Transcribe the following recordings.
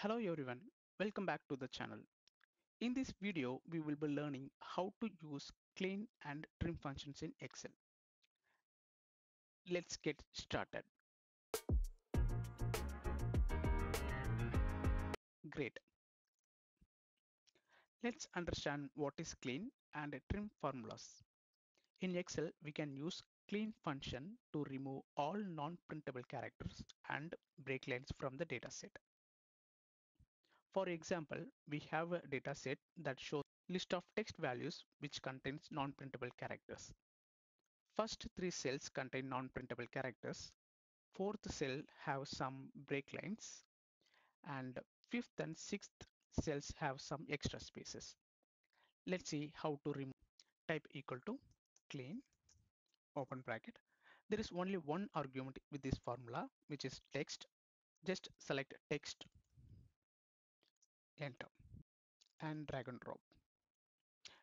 Hello everyone, welcome back to the channel. In this video, we will be learning how to use clean and trim functions in Excel. Let's get started. Great. Let's understand what is clean and trim formulas. In Excel, we can use clean function to remove all non-printable characters and break lines from the dataset. For example, we have a data set that shows list of text values which contains non-printable characters. First three cells contain non-printable characters. Fourth cell have some break lines and fifth and sixth cells have some extra spaces. Let's see how to remove type equal to clean open bracket. There is only one argument with this formula which is text. Just select text enter and drag and drop.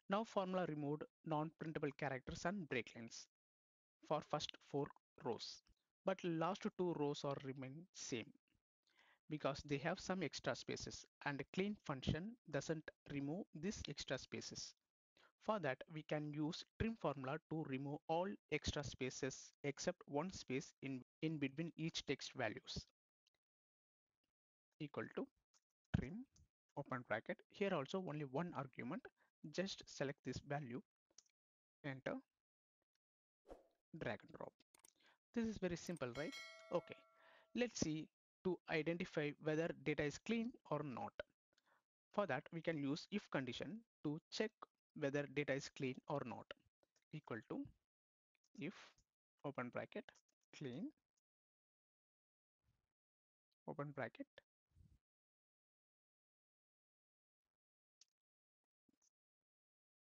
Now formula removed non-printable characters and break lines for first four rows. But last two rows are remain same because they have some extra spaces and clean function doesn't remove these extra spaces. For that we can use trim formula to remove all extra spaces except one space in, in between each text values equal to trim open bracket. Here also only one argument. Just select this value. Enter. Drag and drop. This is very simple right? Okay. Let's see to identify whether data is clean or not. For that we can use if condition to check whether data is clean or not. Equal to if open bracket clean open bracket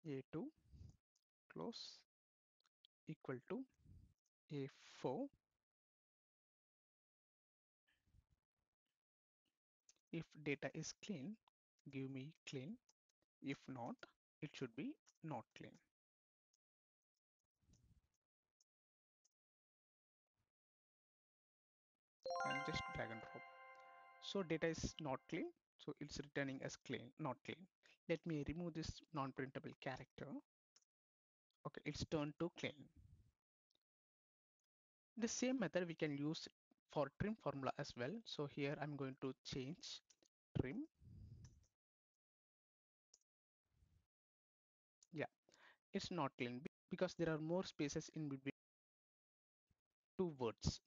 a2 close equal to a4 if data is clean give me clean. If not it should be not clean. And just drag and drop. So data is not clean so it's returning as clean not clean let me remove this non-printable character. Okay it's turned to clean. The same method we can use for trim formula as well. So here i'm going to change trim. Yeah it's not clean because there are more spaces in between two words.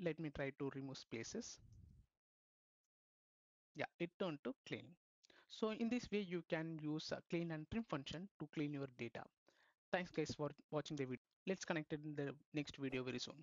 Let me try to remove spaces. Yeah it turned to clean so in this way you can use a clean and trim function to clean your data. Thanks guys for watching the video. Let's connect in the next video very soon